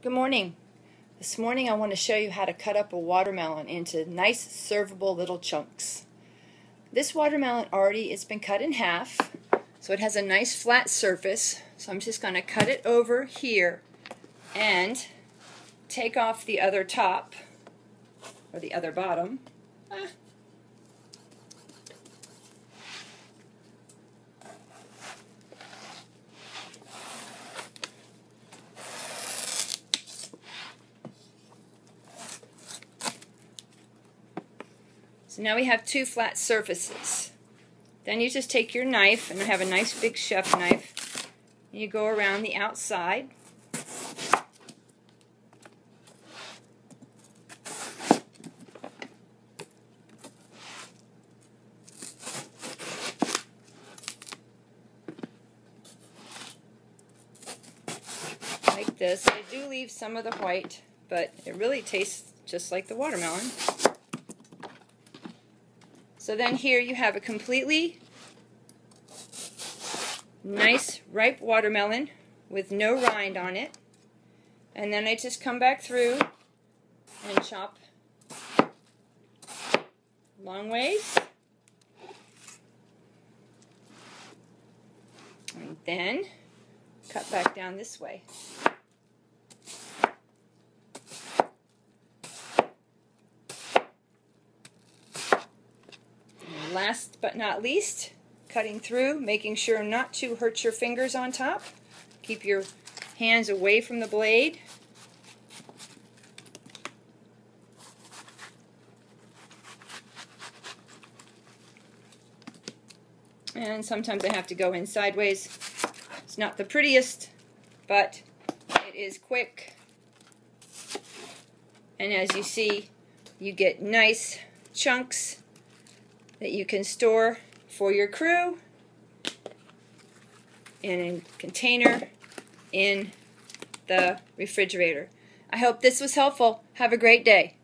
Good morning. This morning I want to show you how to cut up a watermelon into nice servable little chunks. This watermelon already has been cut in half so it has a nice flat surface so I'm just going to cut it over here and take off the other top or the other bottom. Ah. So now we have two flat surfaces. Then you just take your knife, and I have a nice big chef knife, and you go around the outside. Like this. I do leave some of the white, but it really tastes just like the watermelon. So then here you have a completely nice ripe watermelon with no rind on it. And then I just come back through and chop long ways. And then cut back down this way. Last but not least, cutting through, making sure not to hurt your fingers on top. Keep your hands away from the blade. And sometimes I have to go in sideways. It's not the prettiest, but it is quick. And as you see, you get nice chunks that you can store for your crew in a container in the refrigerator. I hope this was helpful. Have a great day.